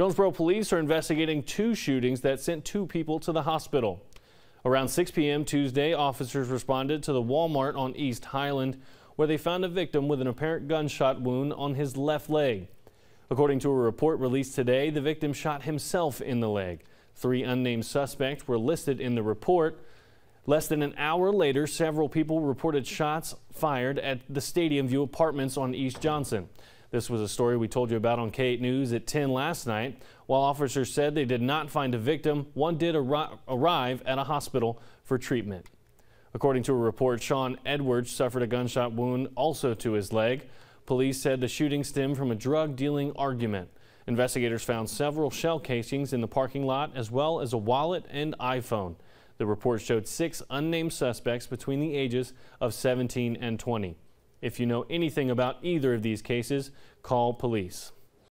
Jonesboro police are investigating two shootings that sent two people to the hospital. Around 6 p.m. Tuesday, officers responded to the Walmart on East Highland, where they found a victim with an apparent gunshot wound on his left leg. According to a report released today, the victim shot himself in the leg. Three unnamed suspects were listed in the report. Less than an hour later, several people reported shots fired at the Stadium View Apartments on East Johnson. This was a story we told you about on K8 News at 10 last night. While officers said they did not find a victim, one did ar arrive at a hospital for treatment. According to a report, Sean Edwards suffered a gunshot wound also to his leg. Police said the shooting stemmed from a drug dealing argument. Investigators found several shell casings in the parking lot as well as a wallet and iPhone. The report showed six unnamed suspects between the ages of 17 and 20. If you know anything about either of these cases, call police.